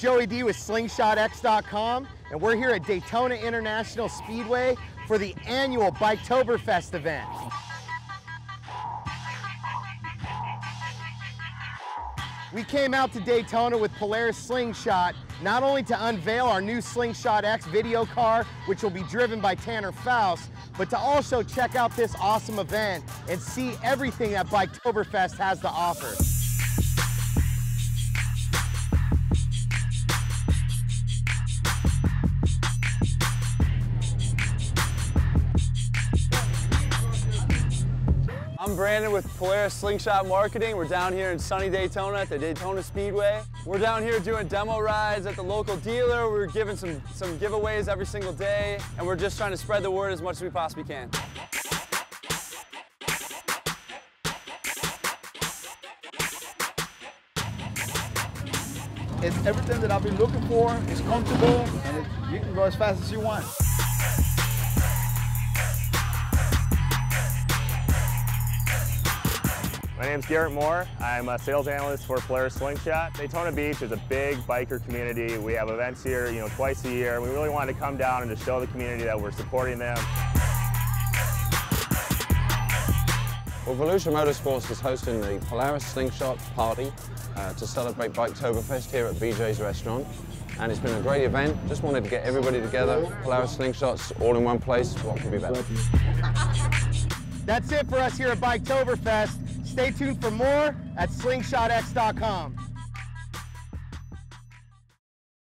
Joey D with SlingshotX.com, and we're here at Daytona International Speedway for the annual Biketoberfest event. We came out to Daytona with Polaris Slingshot, not only to unveil our new Slingshot X video car, which will be driven by Tanner Faust, but to also check out this awesome event and see everything that Biketoberfest has to offer. I'm Brandon with Polaris Slingshot Marketing. We're down here in sunny Daytona at the Daytona Speedway. We're down here doing demo rides at the local dealer. We're giving some, some giveaways every single day, and we're just trying to spread the word as much as we possibly can. It's everything that I've been looking for. It's comfortable, and it, you can go as fast as you want. My name's Garrett Moore. I'm a sales analyst for Polaris Slingshot. Daytona Beach is a big biker community. We have events here, you know, twice a year. We really wanted to come down and to show the community that we're supporting them. Well, Volusia Motorsports is hosting the Polaris Slingshot Party uh, to celebrate Biketoberfest here at BJ's Restaurant. And it's been a great event. Just wanted to get everybody together. Polaris Slingshots all in one place. What could be better? That's it for us here at Biketoberfest. Stay tuned for more at slingshotx.com.